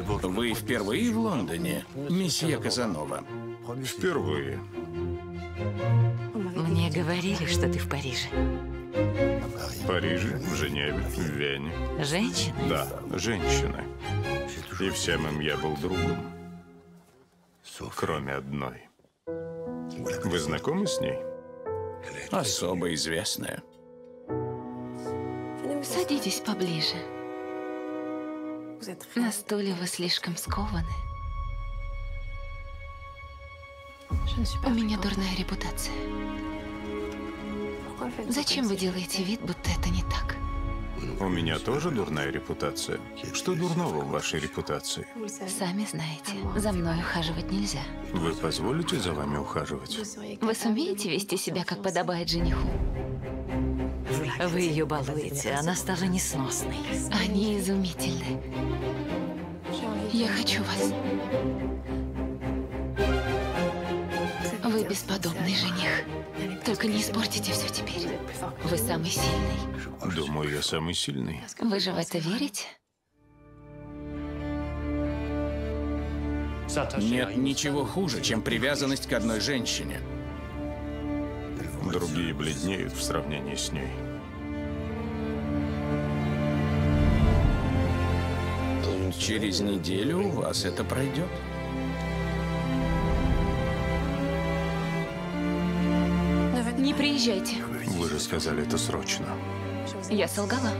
Вы впервые в Лондоне, месье Казанова? Впервые. Мне говорили, что ты в Париже. В Париже, в Женеве, в Вене. Женщина? Да, женщины. И всем им я был другом, кроме одной. Вы знакомы с ней? Особо известная. Садитесь поближе. На стуле вы слишком скованы. У меня дурная репутация. Зачем вы делаете вид, будто это не так? У меня тоже дурная репутация. Что дурного в вашей репутации? Сами знаете, за мной ухаживать нельзя. Вы позволите за вами ухаживать? Вы сумеете вести себя, как подобает жениху? Вы ее балуете, она стала несносной. Они изумительны. Я хочу вас. Вы бесподобный жених. Только не испортите все теперь. Вы самый сильный. Думаю, я самый сильный. Вы же в это верите? Нет ничего хуже, чем привязанность к одной женщине. Другие бледнеют в сравнении с ней. Через неделю у вас это пройдет. Не приезжайте. Вы же сказали это срочно. Я солгала.